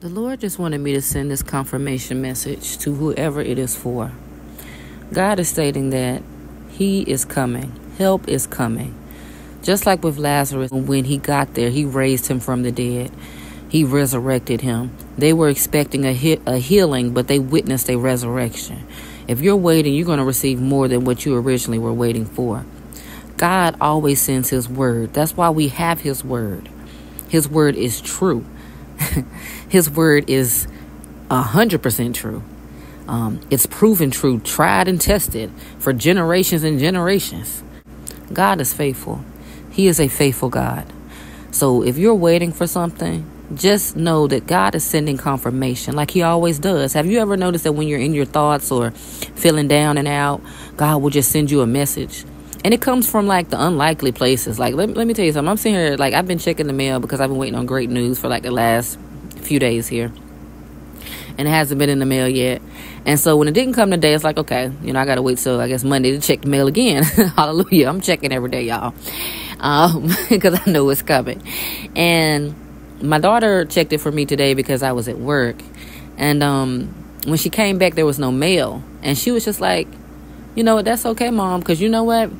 The Lord just wanted me to send this confirmation message to whoever it is for. God is stating that He is coming, help is coming. Just like with Lazarus, when he got there, He raised him from the dead, He resurrected him. They were expecting a, a healing, but they witnessed a resurrection. If you're waiting, you're going to receive more than what you originally were waiting for. God always sends His word. That's why we have His word. His word is true. His word is a hundred percent true. Um, it's proven true, tried and tested for generations and generations. God is faithful. He is a faithful God. So if you're waiting for something, just know that God is sending confirmation like He always does. Have you ever noticed that when you're in your thoughts or feeling down and out, God will just send you a message? And it comes from like the unlikely places. Like, let, let me tell you something. I'm sitting here, like, I've been checking the mail because I've been waiting on great news for like the last few days here. And it hasn't been in the mail yet. And so when it didn't come today, it's like, okay, you know, I got to wait till I guess Monday to check the mail again. Hallelujah. I'm checking every day, y'all. Um, because I know it's coming. And my daughter checked it for me today because I was at work. And um, when she came back, there was no mail. And she was just like, you know what, that's okay, mom, because you know what?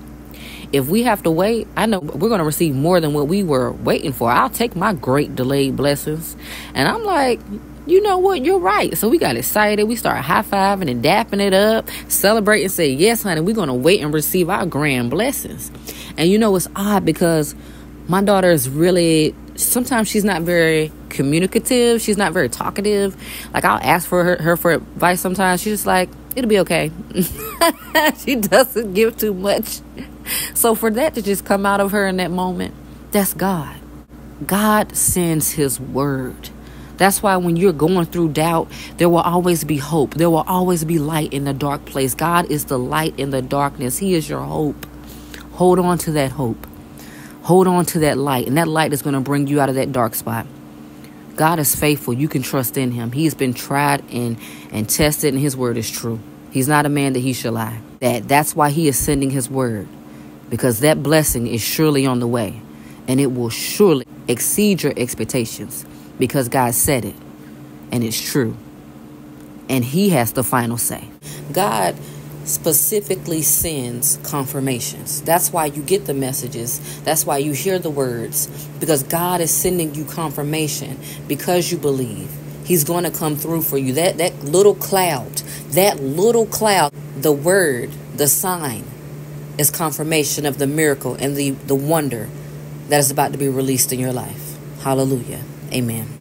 If we have to wait, I know we're going to receive more than what we were waiting for. I'll take my great delayed blessings. And I'm like, you know what? You're right. So we got excited. We started high fiving and dapping it up, celebrating, say, yes, honey, we're going to wait and receive our grand blessings. And you know, it's odd because my daughter is really, sometimes she's not very communicative. She's not very talkative. Like, I'll ask for her, her for advice sometimes. She's just like, it'll be okay. she doesn't give too much. So for that to just come out of her in that moment, that's God. God sends His word. That's why when you're going through doubt, there will always be hope. There will always be light in the dark place. God is the light in the darkness. He is your hope. Hold on to that hope. Hold on to that light, and that light is going to bring you out of that dark spot. God is faithful. You can trust in him. He has been tried and, and tested, and his word is true. He's not a man that he shall lie. That that's why he is sending his word because that blessing is surely on the way and it will surely exceed your expectations because God said it and it's true. And He has the final say. God specifically sends confirmations. That's why you get the messages. That's why you hear the words because God is sending you confirmation because you believe. He's going to come through for you. That that little cloud, that little cloud, the word, the sign is confirmation of the miracle and the, the wonder that is about to be released in your life. Hallelujah. Amen.